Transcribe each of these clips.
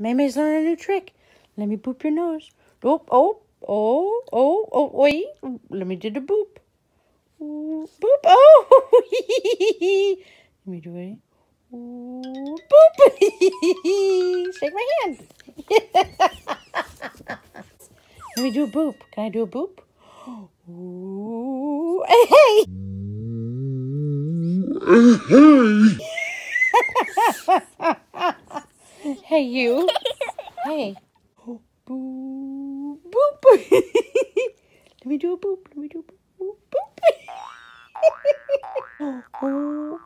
Maymay's learning a new trick. Let me boop your nose. Oh, oh, oh, oh, oh, wait. Let me do the boop. Boop. Oh. Let me do it. Boop. Shake my hand. Let me do a boop. Can I do a boop? Ooh. Hey. hey, you. Hey. Boop. Boop. Let me do a boop. Let me do a boop. Boop. oh.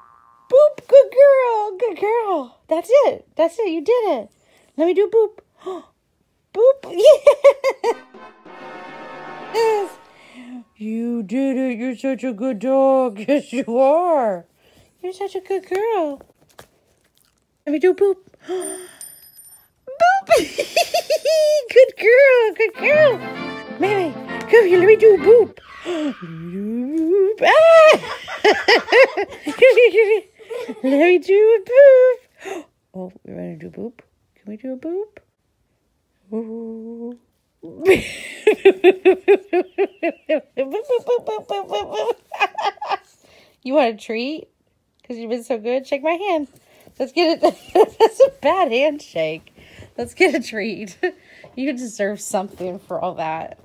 Boop. Good girl. Good girl. That's it. That's it. You did it. Let me do a boop. Boop. Yes. You did it. You're such a good dog. Yes, you are. You're such a good girl. Let me do a boop. Good girl. Good girl. Maybe. Come here. Let me do a boop. Boop. Ah! let me do a boop. Oh, we're going to do a boop. Can we do a boop? You want a treat? Because you've been so good? Shake my hand. Let's get it. That's a bad handshake. Let's get a treat. You deserve something for all that.